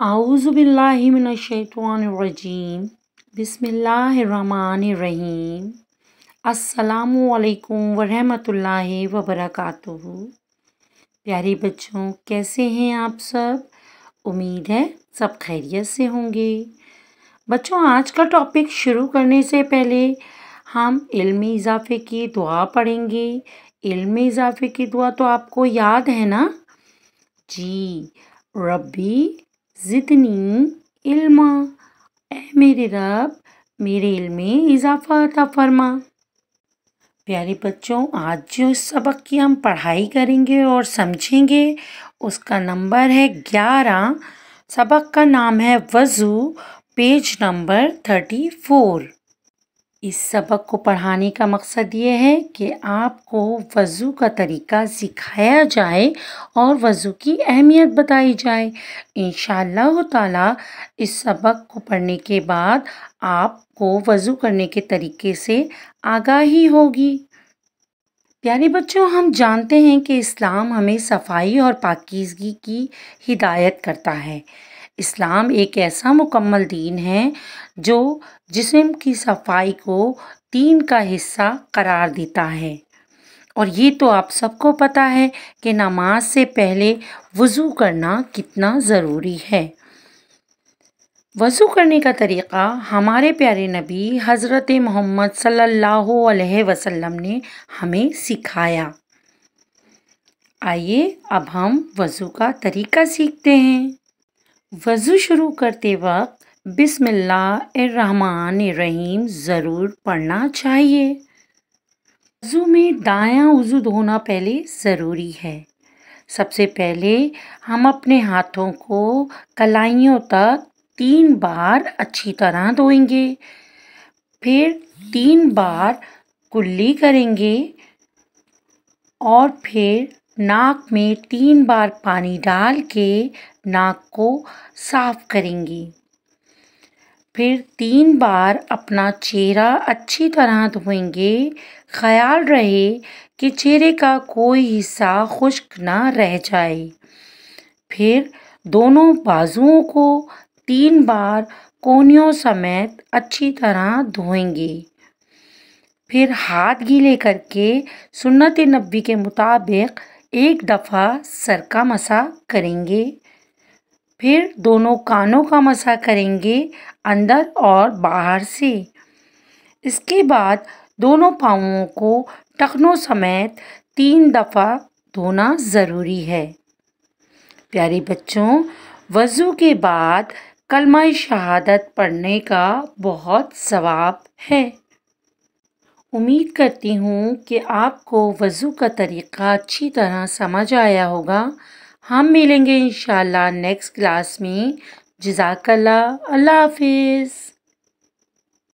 आउज़बिल्लिमिनशैतवानरजीम बिस्मिल्लाहिर्रहमानिर्रहीम अस्सलामुअलैकुम वरहमतुल्लाहि वबरकातुहू प्यारे बच्चों, कैसे हैं आप सब? उम्मीद है सब खैरियत से होंगे। बच्चों, आज का टॉपिक शुरू करने से पहले हम इल्म इजाफे की दुआ पढ़ेंगे। इल्म इजाफे की दुआ तो आपको याद है ना? जी, रब्बी ज़िदनी इल्मा ए मेरे रब, मेरे इल्म में इजाफा अता फरमा। प्यारे बच्चों, आज जो सबक की हम पढ़ाई करेंगे और समझेंगे, उसका नंबर है ग्यारह। सबक का नाम है वज़ू, पेज नंबर थर्टी फोर इस सबक को पढ़ाने का मकसद ये है कि आपको वज़ू का तरीका सिखाया जाए और वज़ू की अहमियत बताई जाए। इन ताला इस सबक को पढ़ने के बाद आपको वज़ू करने के तरीके से आगाही होगी। प्यारे बच्चों, हम जानते हैं कि इस्लाम हमें सफ़ाई और पाकिजगी की हिदायत करता है। इस्लाम एक ऐसा मुकम्मल दीन है जो जिस्म की सफ़ाई को दीन का हिस्सा करार देता है। और ये तो आप सबको पता है कि नमाज़ से पहले वज़ू करना कितना ज़रूरी है। वज़ू करने का तरीक़ा हमारे प्यारे नबी हज़रत मोहम्मद सल्लल्लाहु अलैहि वसल्लम ने हमें सिखाया। आइए अब हम वज़ू का तरीका सीखते हैं। वज़ू शुरू करते वक्त बिस्मिल्लाहिर्रहमानिर्रहीम ज़रूर पढ़ना चाहिए। वज़ू में दायां वज़ू धोना पहले ज़रूरी है। सबसे पहले हम अपने हाथों को कलाइयों तक तीन बार अच्छी तरह धोएँगे। फिर तीन बार कुल्ली करेंगे और फिर नाक में तीन बार पानी डाल के नाक को साफ़ करेंगी। फिर तीन बार अपना चेहरा अच्छी तरह धोएँगे। ख्याल रहे कि चेहरे का कोई हिस्सा खुश्क ना रह जाए। फिर दोनों बाजुओं को तीन बार कोनियों समेत अच्छी तरह धोएँगे। फिर हाथ गीले करके सुन्नत नबी के मुताबिक एक दफ़ा सर का मसा करेंगे। फिर दोनों कानों का मसा करेंगे अंदर और बाहर से। इसके बाद दोनों पाँवों को टखनों समेत तीन दफ़ा धोना ज़रूरी है। प्यारे बच्चों, वज़ू के बाद कलमा शहादत पढ़ने का बहुत सवाब है। उम्मीद करती हूँ कि आपको वज़ू का तरीक़ा अच्छी तरह समझ आया होगा। हम मिलेंगे इन नेक्स्ट क्लास में। जजाकल्ला अल्लाह हाफिज़।